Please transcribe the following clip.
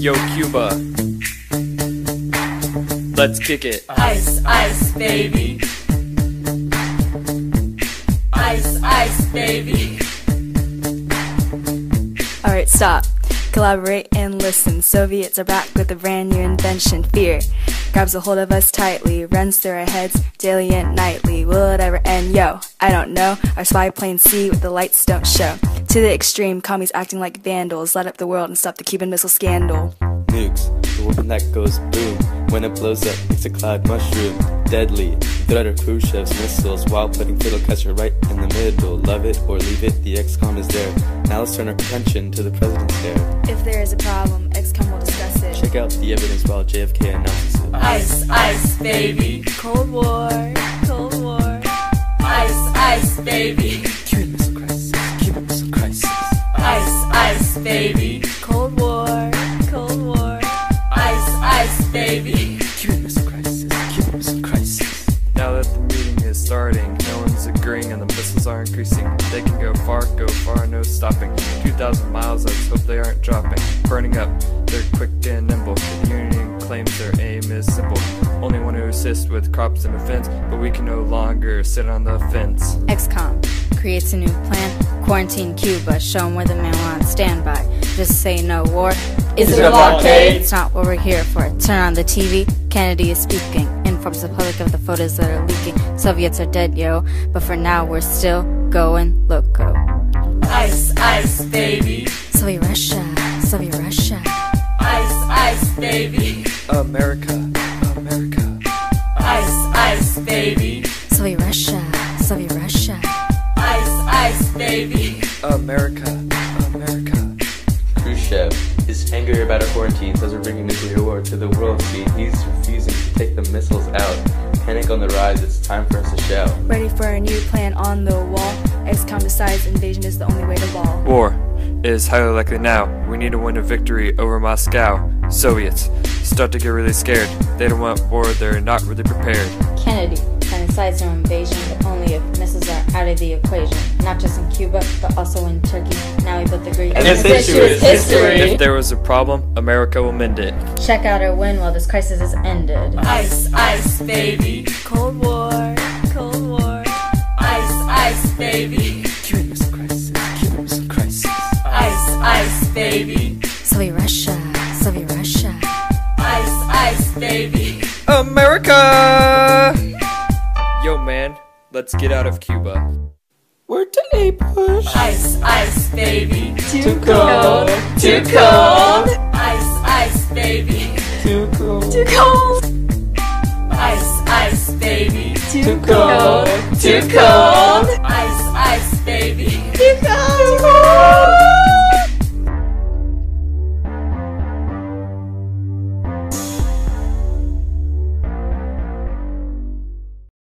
Yo, Cuba. Let's kick it. Ice, ice, baby. Ice, ice, baby. Alright, stop. Collaborate and listen. Soviets are back with a brand new invention. Fear grabs a hold of us tightly, runs through our heads daily and nightly. Will it ever end? Yo, I don't know. Our spy planes see what the lights don't show. To the extreme, commies acting like vandals. Light up the world and stop the Cuban Missile Scandal. Nukes, the weapon that goes boom. When it blows up, it's a cloud mushroom. Deadly, threat of Khrushchev's missiles while putting Fidel Castro right in the middle. Love it or leave it, the ExComm is there. Now let's turn our attention to the president's hair. If there is a problem, ExComm will discuss it. Check out the evidence while JFK announces it. Ice, ice, baby. Cold War, Cold War. Ice, ice, baby. Baby. Cuban Missile Crisis, Cuban Missile Crisis. Now that the meeting is starting, no one's agreeing and the missiles are increasing. They can go far, go far, no stopping. 2,000 miles, let's hope they aren't dropping. Burning up, they're quick and nimble. The Union claims their aim is simple. Only want to assist with crops and defense, but we can no longer sit on the fence. ExComm creates a new plan. Quarantine Cuba, show 'em where the man on standby. Just say no war. Is it a blockade? It's not what we're here for. Turn on the TV. Kennedy is speaking. Informs the public of the photos that are leaking. Soviets are dead, yo. But for now, we're still going loco. Ice, ice, baby. Soviet Russia, Soviet Russia. Ice, ice, baby. America, America. Ice, ice, baby. Soviet Russia, Soviet Russia. Ice, ice, baby. America, America. His anger about our quarantine says we're bringing nuclear war to the world scene. He's refusing to take the missiles out. Panic on the rise, it's time for us to shout. Ready for a new plan on the wall. ExComm decides invasion is the only way to ball. War is highly likely now. We need to win a victory over Moscow. Soviets start to get really scared. They don't want war, they're not really prepared. Kennedy and decides no invasion, but only if missiles are out of the equation. Not just in Cuba, but also in Turkey. Now we both agree. And this issue is history. If there was a problem, America will mend it. Check out our win while this crisis is ended. Ice, ice, baby. Cold War, Cold War. Ice, ice, baby. Cuban Missile Crisis, Cuban Missile Crisis. Ice, ice, baby. Soviet Russia, Soviet Russia. Ice, ice, baby. America! Yo, man, let's get out of Cuba. We're delay push. Ice, ice, baby. Too, Too cold. cold. Too cold. Ice, ice, baby. Too cold. Too cold. Ice, ice, baby. Too, Too cold. cold. Too cold. Ice, ice, baby. Too cold.